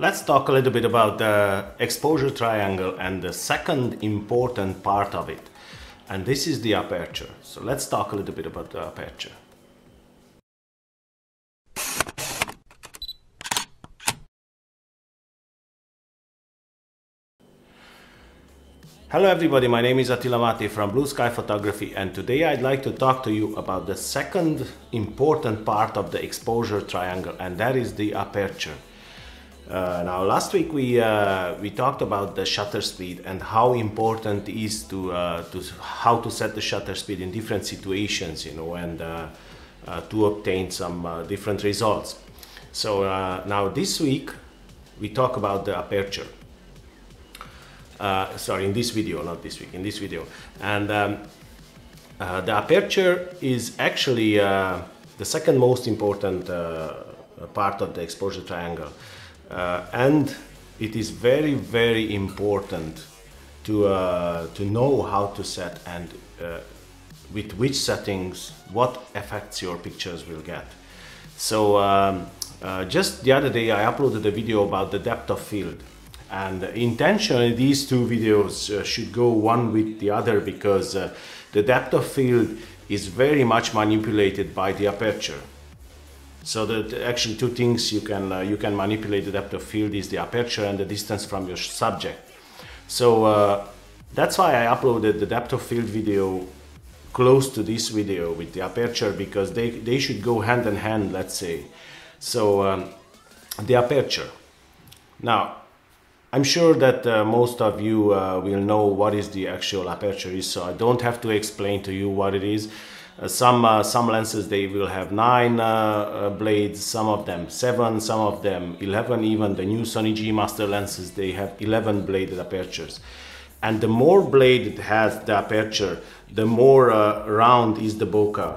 Let's talk a little bit about the exposure triangle and the second important part of it. And this is the aperture. So let's talk a little bit about the aperture. Hello everybody, my name is Attila Mati from Blue Sky Photography and today I'd like to talk to you about the second important part of the exposure triangle and that is the aperture. Uh, now last week we uh, we talked about the shutter speed and how important it is to uh, to how to set the shutter speed in different situations you know and uh, uh, to obtain some uh, different results. So now this week we talk about the aperture sorry, in this video, not this week, in this video. And um, the aperture is actually the second most important part of the exposure triangle. Uh, and it is very, very important to, uh, to know how to set and with which settings, what effects your pictures will get. So um, just the other day I uploaded a video about the depth of field and intentionally, these two videos uh, should go one with the other because uh, the depth of field is very much manipulated by the aperture. So the actually two things you can uh, you can manipulate the depth of field is the aperture and the distance from your subject. So uh, that's why I uploaded the depth of field video close to this video with the aperture because they, they should go hand in hand, let's say. So um, the aperture. Now, I'm sure that uh, most of you uh, will know what is the actual aperture is, so I don't have to explain to you what it is. Uh, some uh, some lenses they will have nine uh, uh, blades, some of them seven, some of them eleven. Even the new Sony G Master lenses they have eleven bladed apertures, and the more blade it has the aperture, the more round is the bokeh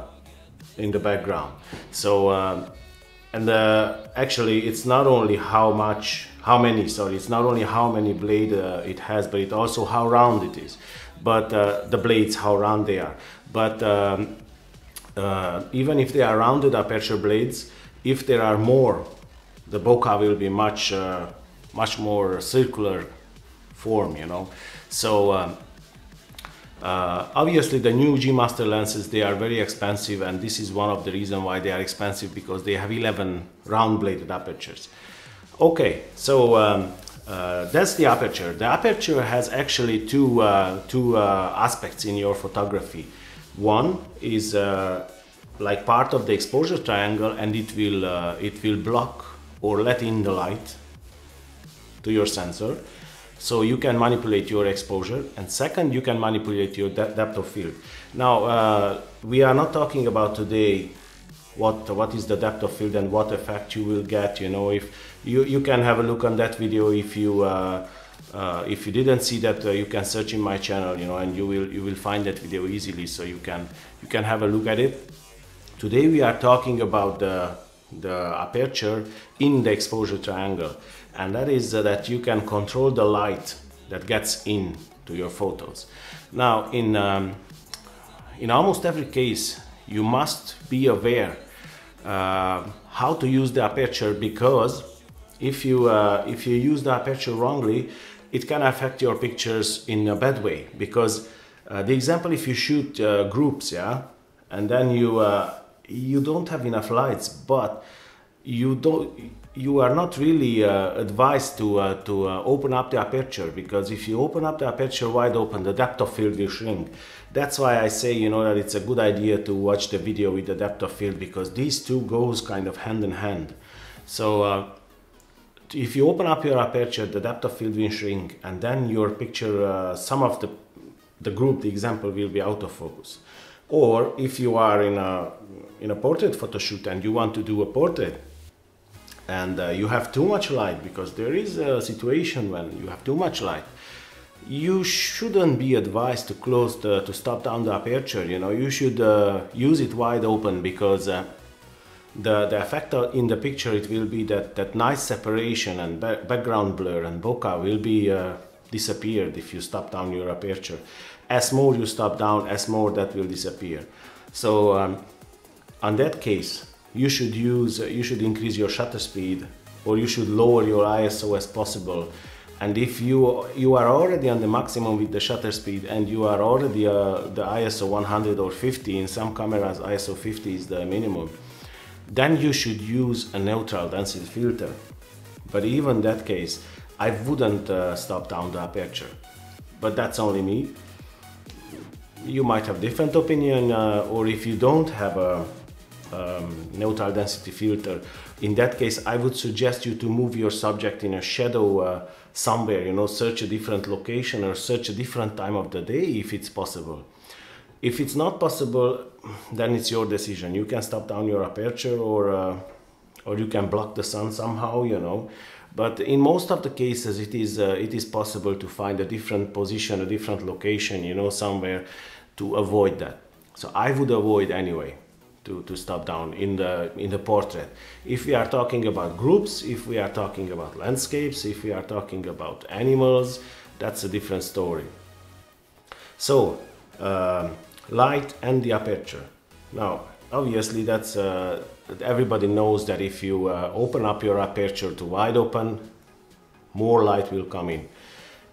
in the background. So um, and actually it's not only how much how many sorry it's not only how many blade uh, it has but it also how round it is but uh, the blades how round they are but um, uh, even if they are rounded aperture blades if there are more the bokeh will be much uh, much more circular form you know? So um, uh, obviously the new G Master lenses they are very expensive and this is one of the reasons why they are expensive because they have 11 round bladed apertures. Okay, so um, uh, that's the aperture. The aperture has actually two, uh, two uh, aspects in your photography. One is uh, like part of the exposure triangle and it will, uh, it will block or let in the light to your sensor. So you can manipulate your exposure and second you can manipulate your de depth of field. Now uh, we are not talking about today what what is the depth of field and what effect you will get you know if you you can have a look on that video if you uh, uh, if you didn't see that uh, you can search in my channel you know and you will you will find that video easily so you can you can have a look at it. Today we are talking about the the aperture in the exposure triangle and that is uh, that you can control the light that gets in to your photos. Now in um, in almost every case you must be aware uh, how to use the aperture because if you uh, if you use the aperture wrongly it can affect your pictures in a bad way. Because uh, the example if you shoot uh, groups yeah and then you uh, you don't have enough lights but you don't you are not really uh, advised to uh, to uh, open up the aperture because if you open up the aperture wide open the depth of field will shrink. That's why I say you know that it's a good idea to watch the video with the depth of field because these two goes kind of hand in hand. So uh, if you open up your aperture the depth of field will shrink and then your picture uh, some of the the group the example will be out of focus. Or if you are in a in a portrait photo shoot and you want to do a portrait and uh, you have too much light because there is a situation when you have too much light. You shouldn't be advised to close the to stop down the aperture you know. You should uh, use it wide open because uh, the the effect in the picture it will be that that nice separation and ba background blur and bokeh will be uh, disappeared if you stop down your aperture. As more you stop down as more that will disappear. So um, on that case you should use uh, you should increase your shutter speed or you should lower your ISO as possible. And if you you are already on the maximum with the shutter speed and you are already uh, the ISO 100 or 50, in some cameras ISO 50 is the minimum, then you should use a neutral density filter. But even that case, I wouldn't uh, stop down the aperture. But that's only me. You might have different opinion, uh, or if you don't have a um, neutral density filter. In that case, I would suggest you to move your subject in a shadow uh, somewhere, you know, search a different location or search a different time of the day if it's possible. If it's not possible, then it's your decision. You can stop down your aperture or, uh, or you can block the sun somehow, you know. But in most of the cases, it is, uh, it is possible to find a different position, a different location, you know, somewhere to avoid that. So I would avoid anyway to, to stop down in the in the portrait. If we are talking about groups, if we are talking about landscapes, if we are talking about animals, that's a different story. So uh, light and the aperture. Now obviously that's uh, everybody knows that if you uh, open up your aperture to wide open, more light will come in,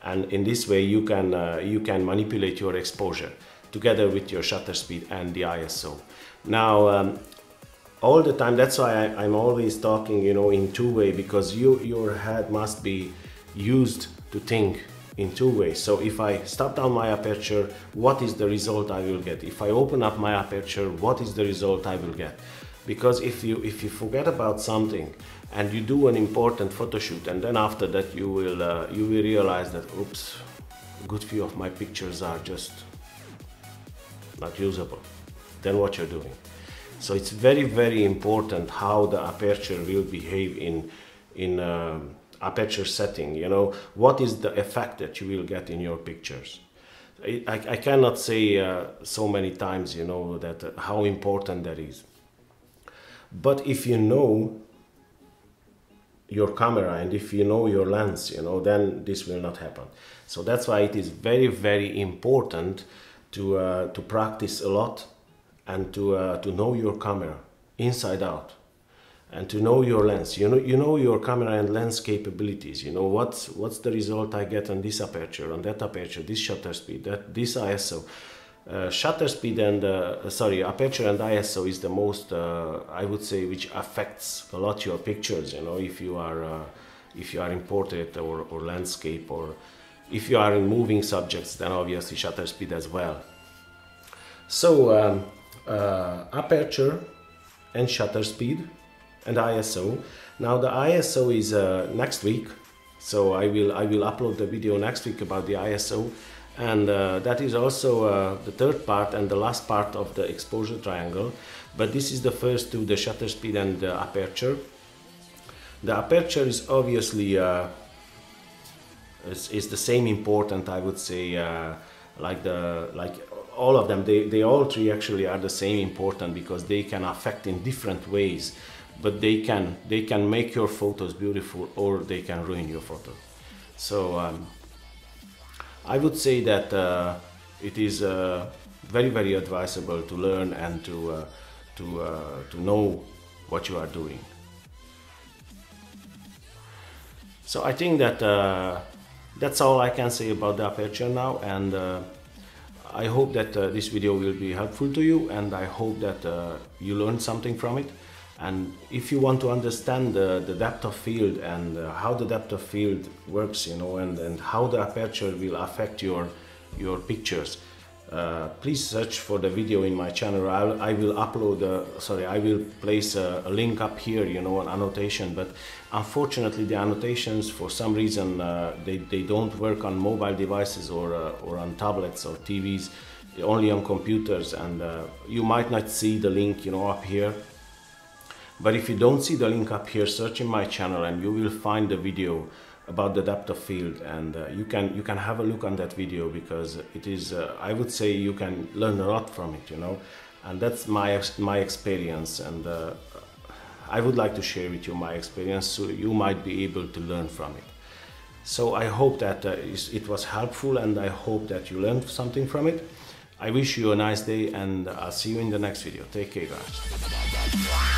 and in this way you can uh, you can manipulate your exposure together with your shutter speed and the ISO. Now, um, all the time, that's why I, am always talking, you know, in two way because you, your head must be used to think in two ways. So if I stop down my aperture, what is the result I will get? If I open up my aperture, what is the result I will get? Because if you if you forget about something and you do an important photo shoot and then after that you will uh, you will realize that oops, a good few of my pictures are just not usable then what you're doing. So it's very, very important how the aperture will behave in, in uh, aperture setting. You know, what is the effect that you will get in your pictures? I, I cannot say uh, so many times, you know, that uh, how important that is. But if you know your camera and if you know your lens, you know, then this will not happen. So that's why it is very, very important to, uh, to practice a lot and to, uh, to know your camera inside out and to know your lens. You know, you know your camera and lens capabilities. You know what's what's the result I get on this aperture, on that aperture, this shutter speed, that this ISO. Uh, shutter speed and uh, sorry aperture and ISO is the most uh, I would say which affects a lot your pictures. You know if you are uh, if you are in portrait or, or landscape or if you are in moving subjects, then obviously shutter speed as well. So um, uh, aperture and shutter speed and ISO. Now the ISO is uh, next week, so I will I will upload the video next week about the ISO, and uh, that is also uh, the third part and the last part of the exposure triangle. But this is the first two: the shutter speed and the aperture. The aperture is obviously uh, is, is the same important, I would say, uh, like the like all of them. They they all three actually are the same important because they can affect in different ways, but they can they can make your photos beautiful or they can ruin your photo. So um, I would say that uh, it is uh, very very advisable to learn and to uh, to uh, to know what you are doing. So I think that uh, that's all I can say about the aperture now and uh, I hope that uh, this video will be helpful to you and I hope that uh, you learned something from it. And if you want to understand the, the depth of field and uh, how the depth of field works you know and, and how the aperture will affect your your pictures uh, please search for the video in my channel. I'll, I will upload, a, sorry, I will place a, a, link up here, you know, an annotation. But unfortunately, the annotations, for some reason, uh, they, they don't work on mobile devices or, uh, or on tablets or TVs, only on computers. And uh, you might not see the link, you know, up here. But if you don't see the link up here, search in my channel and you will find the video about the depth of field and uh, you can you can have a look on that video because it is uh, I would say you can learn a lot from it you know? And that's my my experience and uh, I would like to share with you my experience so you might be able to learn from it. So I hope that uh, it was helpful and I hope that you learned something from it. I wish you a nice day and I'll see you in the next video. Take care guys